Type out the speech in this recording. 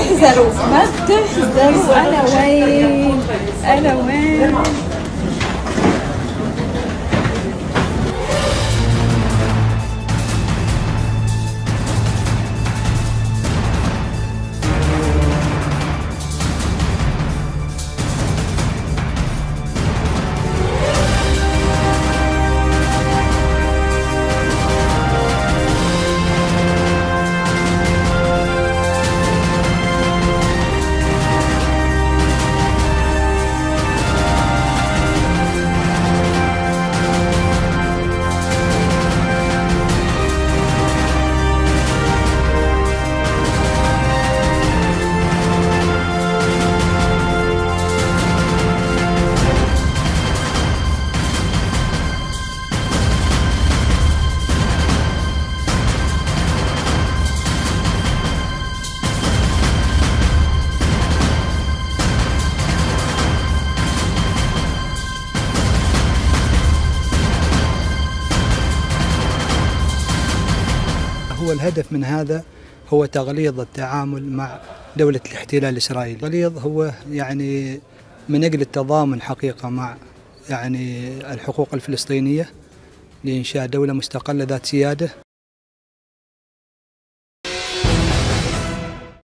تحذروا ما تحذروا أنا وين؟ أنا وين؟ هو الهدف من هذا هو تغليظ التعامل مع دولة الاحتلال الإسرائيلي. غليظ هو يعني من أجل التضامن حقيقة مع يعني الحقوق الفلسطينية لإنشاء دولة مستقلة ذات سيادة.